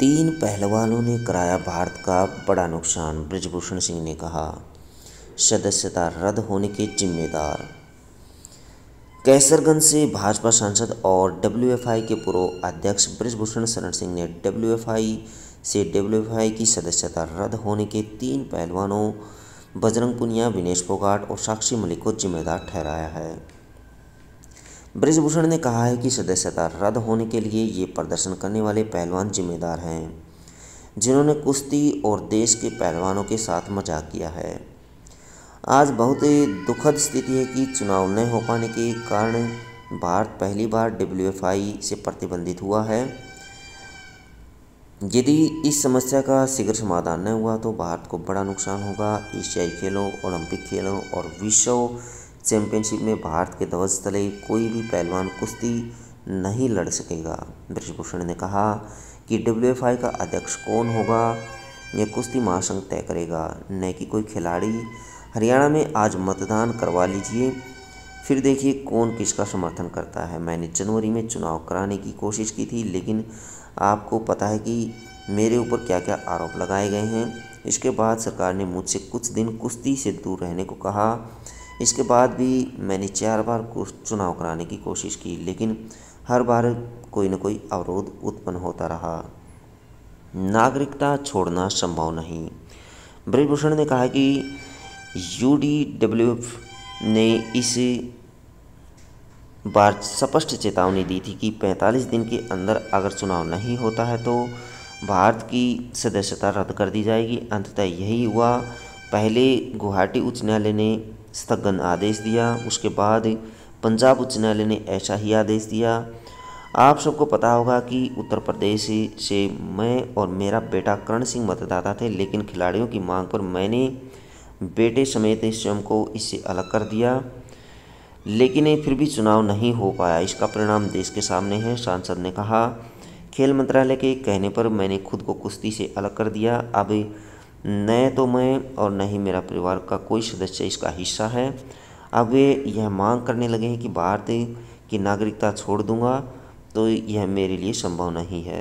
तीन पहलवानों ने कराया भारत का बड़ा नुकसान, ब्रजभूषण सिंह ने कहा। सदस्यता रद्द होने के जिम्मेदार। कैसरगंज से भाजपा सांसद और डब्ल्यूएफआई के पूर्व अध्यक्ष ब्रजभूषण शरण सिंह ने डब्ल्यूएफआई से डब्ल्यूएफआई की सदस्यता रद्द होने के तीन पहलवानों, बजरंग पुनिया, विनेश फोगाट और साक्षी मलिक को जिम्मेदार ठहराया है। ब्रिजभूषण ने कहा है कि सदस्यता रद्द होने के लिए ये प्रदर्शन करने वाले पहलवान जिम्मेदार हैं, जिन्होंने कुश्ती और देश के पहलवानों के साथ मज़ाक किया है। आज बहुत ही दुखद स्थिति है कि चुनाव न हो पाने के कारण भारत पहली बार डब्ल्यूएफआई से प्रतिबंधित हुआ है। यदि इस समस्या का शीघ्र समाधान न हुआ तो भारत को बड़ा नुकसान होगा। एशियाई खेलों, ओलंपिक खेलों और विश्व चैंपियनशिप में भारत के ध्वज तले कोई भी पहलवान कुश्ती नहीं लड़ सकेगा। ब्रजभूषण ने कहा कि डब्ल्यू का अध्यक्ष कौन होगा? यह कुश्ती महासंघ तय करेगा। न कि कोई खिलाड़ी। हरियाणा में आज मतदान करवा लीजिए। फिर देखिए कौन किसका समर्थन करता है। मैंने जनवरी में चुनाव कराने की कोशिश की थी, लेकिन आपको पता है कि मेरे ऊपर क्या क्या आरोप लगाए गए हैं। इसके बाद सरकार ने मुझसे कुछ दिन कुश्ती से दूर रहने को कहा। इसके बाद भी मैंने चार बार चुनाव कराने की कोशिश की, लेकिन हर बार कोई न कोई अवरोध उत्पन्न होता रहा। नागरिकता छोड़ना संभव नहीं। ब्रिजभूषण ने कहा कि यू ने इस बार स्पष्ट चेतावनी दी थी कि 45 दिन के अंदर अगर चुनाव नहीं होता है तो भारत की सदस्यता रद्द कर दी जाएगी। अंततः यही हुआ। पहले गुवाहाटी उच्च न्यायालय ने स्थगन आदेश दिया। उसके बाद पंजाब उच्च न्यायालय ने ऐसा ही आदेश दिया। आप सबको पता होगा कि उत्तर प्रदेश से मैं और मेरा बेटा करण सिंह मतदाता थे, लेकिन खिलाड़ियों की मांग पर मैंने बेटे समेत स्वयं को इससे अलग कर दिया। लेकिन फिर भी चुनाव नहीं हो पाया। इसका परिणाम देश के सामने है, सांसद ने कहा। खेल मंत्रालय के कहने पर मैंने खुद को कुश्ती से अलग कर दिया। अब न तो मैं और न ही मेरा परिवार का कोई सदस्य इसका हिस्सा है। अब वे यह मांग करने लगे हैं कि भारत की नागरिकता छोड़ दूँगा तो यह मेरे लिए संभव नहीं है।